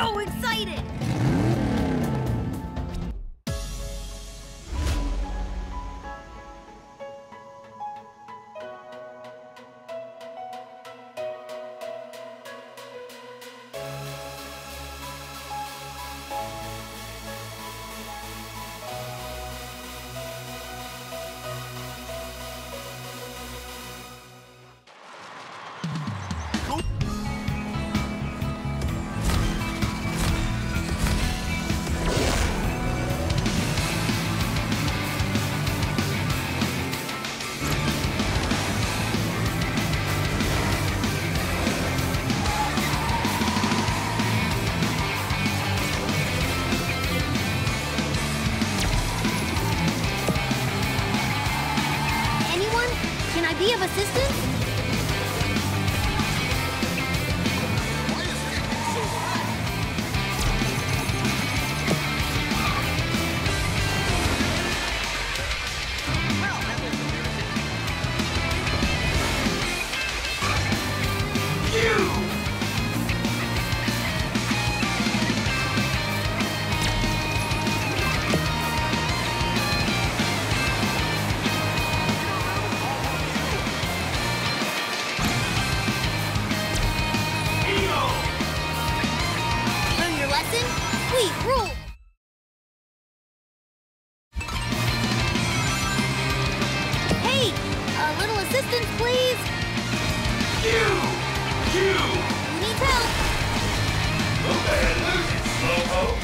So excited! A little assistance, please! You! You! Who needs help? Move ahead, lose it, Slowpoke!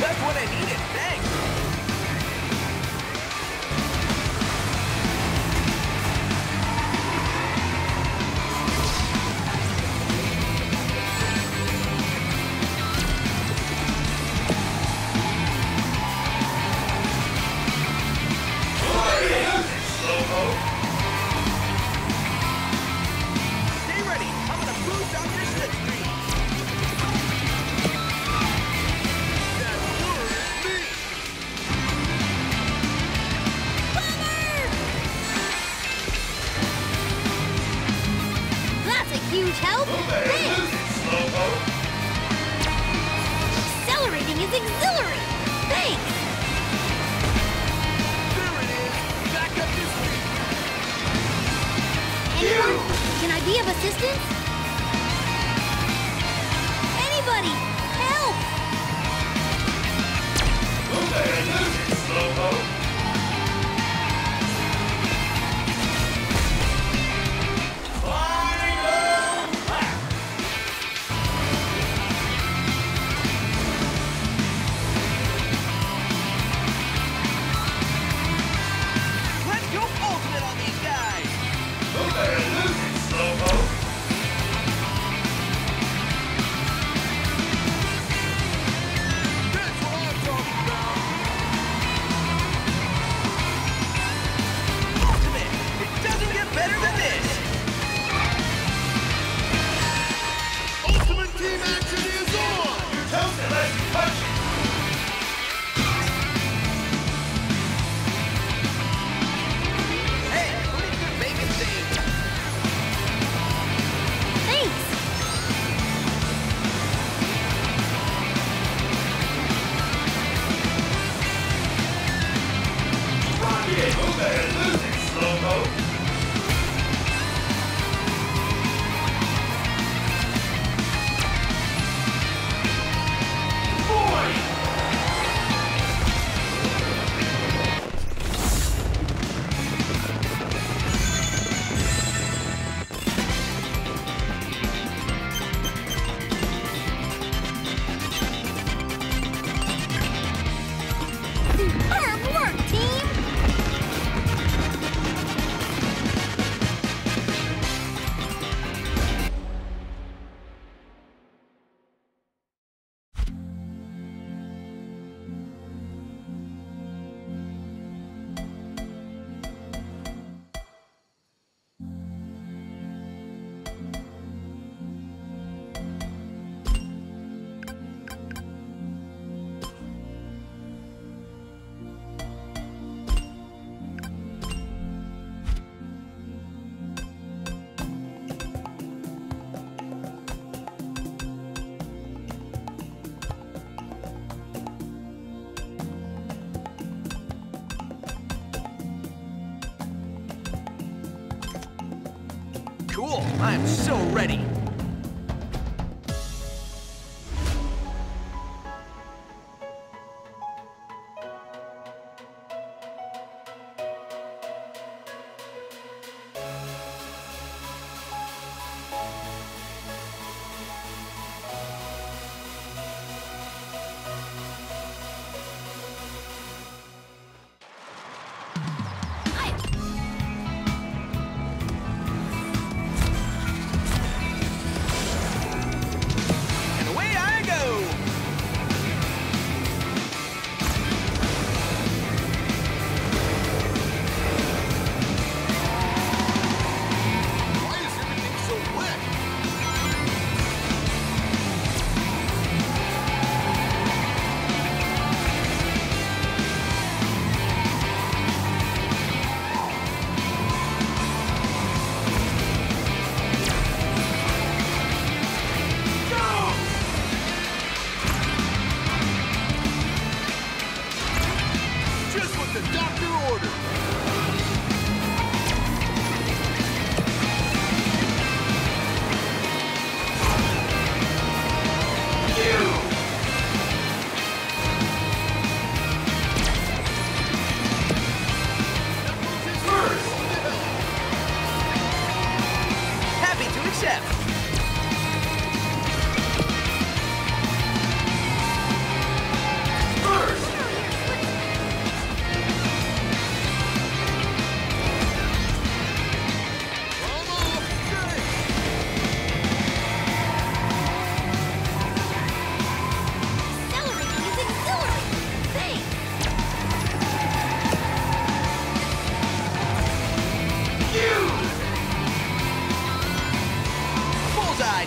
Just what I needed, thanks! Assistance? Anybody! Help! Move ahead, lose it, Slowpoke! Final lap! Let's go ultimate on these guys! Move I am so ready.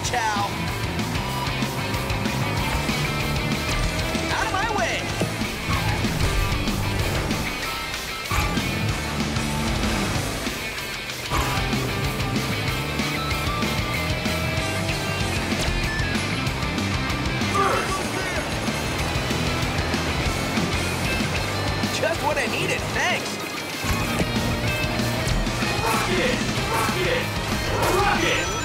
Chow. Out of my way. Just what I needed, thanks. Rocket! Rocket! Rocket!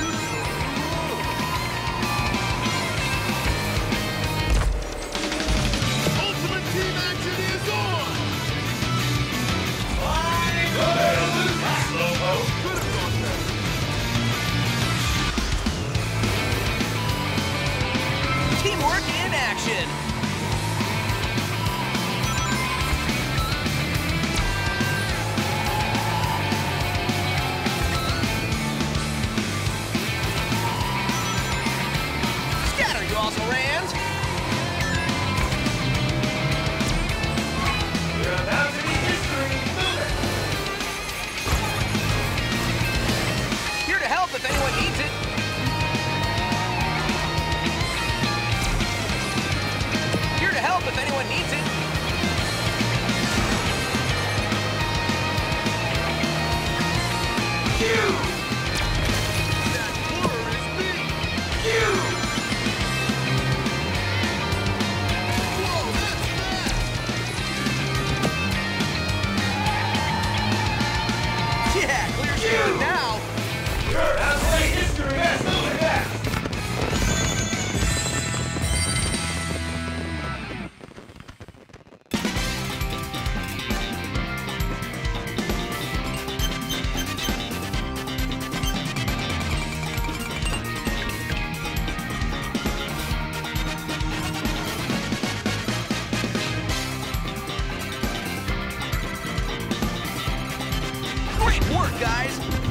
If anyone needs it. Here to help if anyone needs it. guys.